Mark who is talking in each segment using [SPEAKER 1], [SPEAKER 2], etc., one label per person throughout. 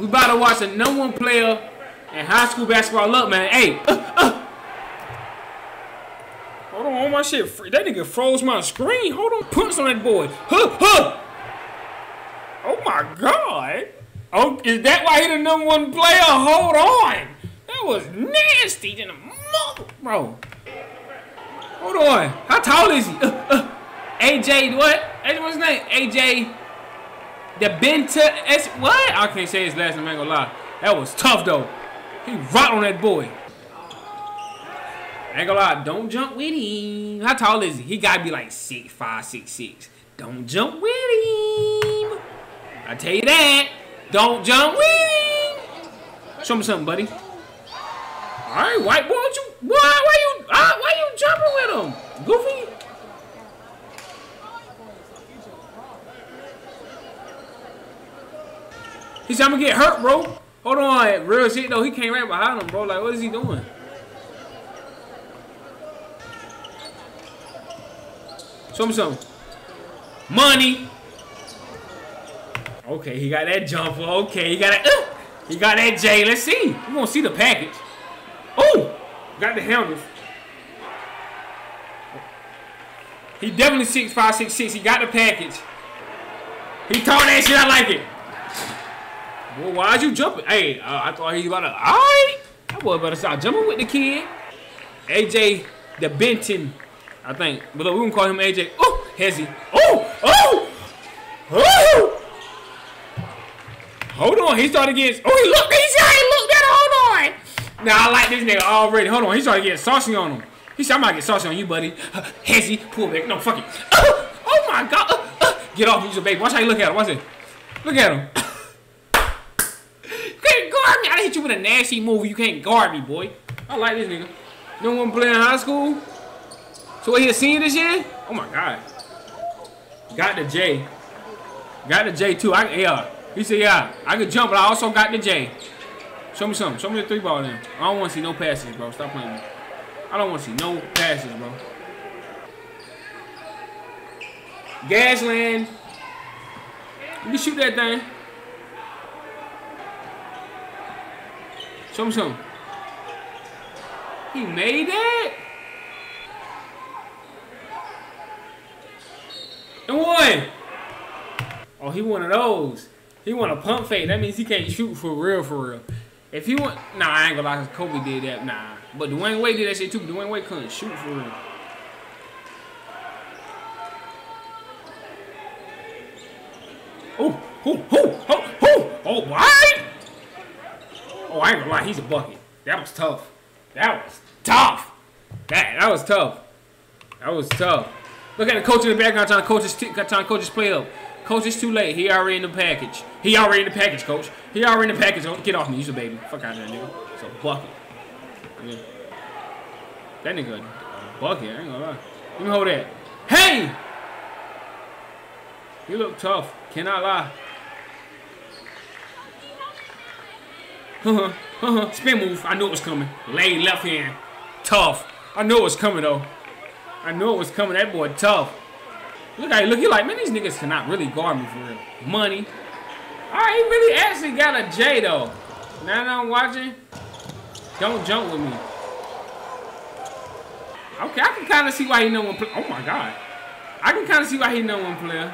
[SPEAKER 1] We about to watch the number one player in high school basketball up, man. Hey, uh, uh. Hold on, all my shit. free- That nigga froze my screen. Hold on, punch on that boy. Huh, huh. Oh my god. Oh, is that why he the number one player? Hold on. That was nasty than a mother, bro. Hold on. How tall is he? Uh, uh. AJ, what? What's his name? AJ. The Benta S. What? I can't say his last name. I ain't gonna lie. That was tough though. He rocked on that boy. I ain't gonna lie. Don't jump with him. How tall is he? He gotta be like six five, six six. Don't jump with him. I tell you that. Don't jump with him. Show me something, buddy. All right, white boy. What you? Why? Why you? Uh, why you jumping with him? Goofy. Trying to get hurt, bro. Hold on, real shit though. He came right behind him, bro. Like, what is he doing? Show me something. Money. Okay, he got that jumper. Okay, he got that. Uh, he got that J. Let's see. We gonna see the package. Oh, got the handles. He definitely six five six six. He got the package. He told that shit. I like it. Well, why'd you jumping? Hey, uh, I thought he was about to. All right, that boy better stop jumping with the kid. AJ the Benton, I think. But look, we gonna call him AJ. Oh, Hezzy. Oh, oh, oh. Hold on, he started getting. Oh, he looked. He said he looked at. Hold on. Now I like this nigga already. Hold on, he started getting saucy on him. He said, "I'm about to get saucy on you, buddy." Hezzy, pull back. No, fuck it. Oh, oh my god. Uh, uh. Get off, he's a baby. Watch how you look at him. Watch it. Look at him. Guard me. I hit you with a nasty move. You can't guard me, boy. I like this nigga. No one playing high school. So what he a senior this year? Oh my god. Got the J. Got the J too. I yeah. He said yeah. I could jump, but I also got the J. Show me something. Show me the three ball then. I don't want to see no passes, bro. Stop playing me. I don't want to see no passes, bro. Gasland. You can shoot that thing. Show me something. He made it? And one. Oh, he one of those. He want a pump fake. That means he can't shoot for real, for real. If he want, nah, I ain't gonna lie, Kobe did that. Nah, but Dwyane Wade did that shit too. Dwyane Wade couldn't shoot for real. Oh, oh, oh, oh, oh, oh, what? Oh, I ain't gonna lie, he's a bucket. That was tough. That was tough. That that was tough. That was tough. Look at the coach in the background trying to coach his, trying to coach his play up. Coach, it's too late. He already in the package. He already in the package, coach. He already in the package. Don't Get off me. He's a baby. Fuck out of there, nigga. A bucket. Yeah. That nigga a bucket. I ain't gonna lie. Let me hold that. Hey! You look tough. Cannot lie. Uh-huh. Uh-huh. Spin move. I knew it was coming. Lay left hand. Tough. I knew it was coming though. I knew it was coming. That boy tough. Look at look. He like man. These niggas cannot really guard me for real. Money. All right. He really actually got a J though. Now that I'm watching. Don't jump with me. Okay, I can kind of see why he know one player. Oh my god. I can kind of see why he know one player.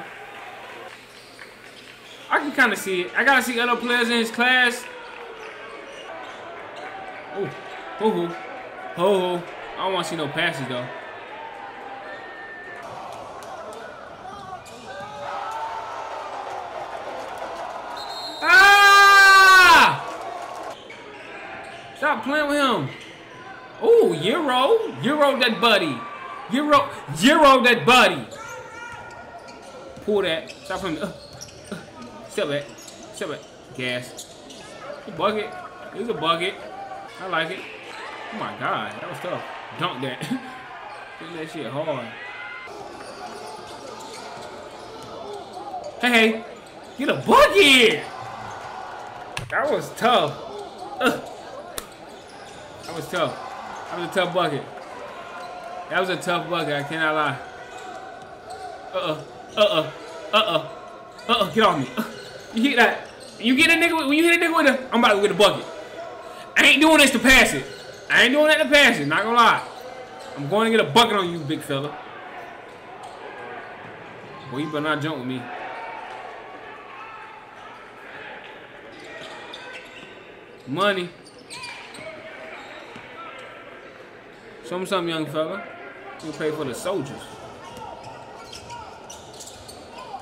[SPEAKER 1] I can kind of see it. I gotta see other players in his class. Oh, ho ho, ho ho. I don't want to see no passes though. Ah! Stop playing with him. Oh, Euro, Euro that buddy, Euro, Euro that buddy. Pull that. Stop from. Uh, uh, step back. Step back. Gas. Bucket. It's a bucket. I like it. Oh my god, that was tough. Dunk that. Dunk that shit hard. Hey, hey, get a bucket! That was tough. Ugh. That was tough. That was a tough bucket. That was a tough bucket, I cannot lie. Uh-uh. Uh-uh. Uh-uh. Uh-uh. Get off me. Uh, you hit that. You get a nigga when you hit a nigga with a, I'm about to get a bucket. I ain't doing this to pass it. I ain't doing that to pass it. Not gonna lie. I'm going to get a bucket on you, big fella. Boy, you better not jump with me. Money. Show me something, young fella. You pay for the soldiers.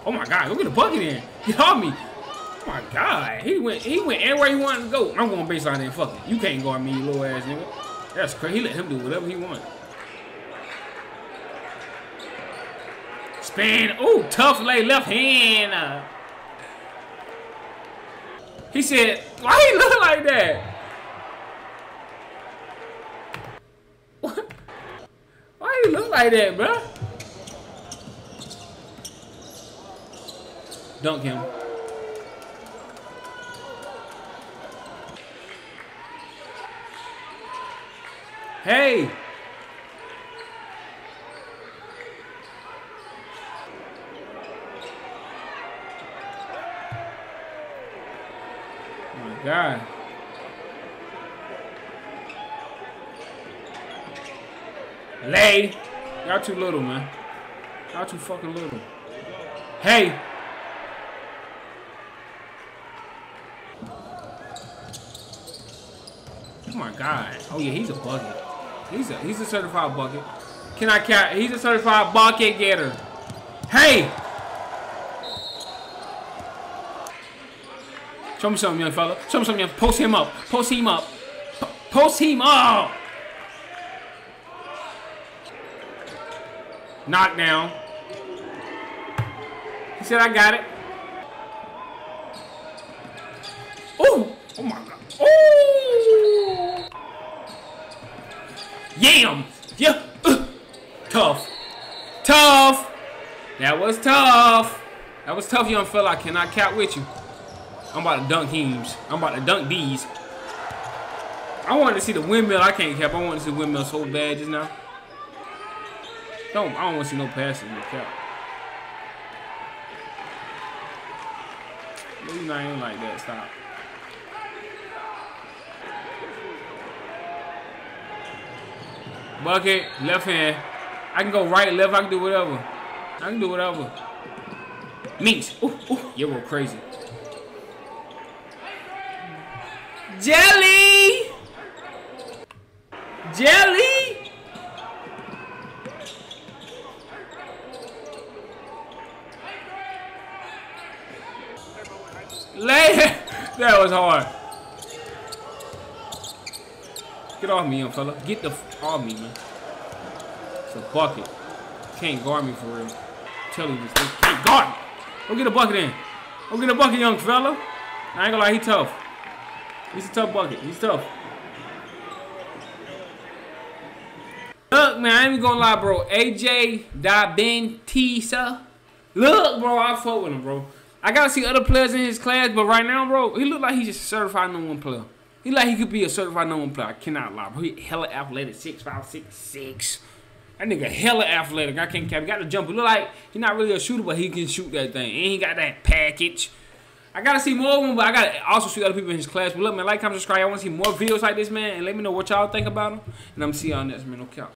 [SPEAKER 1] Oh my God! Go get a bucket in. Get off me. Oh my God! He went. He went everywhere he wanted to go. I'm going baseline there. Fuck it. You can't guard me, you little ass nigga. That's crazy. He let him do whatever he wanted. Spin. Oh, tough lay left hand. He said, why he look like that? What? Why he look like that, bro? Dunk him. Hey! Oh my God. Lay. Y'all too little, man. Y'all too fucking little. Hey. Oh my God. Oh yeah, he's a bucket. He's a he's a certified bucket. Can I count? He's a certified bucket getter. Hey. Show me something, young fella. Show me something, young. Post him up. Post him up. P post him up. Knockdown. He said, I got it. Oh! Oh my god. Oh! Yam! Yeah! Tough. Tough! That was tough. That was tough, young fella. I cannot count with you. I'm about to dunk heaves. I'm about to dunk these. I wanted to see the windmill. I can't cap. I wanted to see the windmill so bad just now. Don't I don't want to see no passing in the cap. Maybe not even like that. Stop. Bucket, left hand. I can go right, left. I can do whatever. I can do whatever. Meat. Ooh, ooh, you're real crazy. Jelly! Jelly! Lay That was hard. Get off me, young fella. Get the f off me, man. It's a bucket. Can't guard me for real. Telling you this. They can't guard me. Go get a bucket in. Go get a bucket, young fella. I ain't gonna lie, he tough. He's a tough bucket. He's tough. Look, man, I ain't even gonna lie, bro. AJ Dabentisa. Look, bro, I fuck with him, bro. I gotta see other players in his class, but right now, bro, he look like he's just a certified number one player. He like he could be a certified number one player. I cannot lie, bro. He hella athletic, six five, six six. That nigga hella athletic. I can't cap. He got to jump. He look like he not really a shooter, but he can shoot that thing. And he got that package. I gotta see more of him, but I gotta also see other people in his class. But look, man, like, comment, subscribe. I want to see more videos like this, man. And let me know what y'all think about him. And I'm see y'all next, man. Count.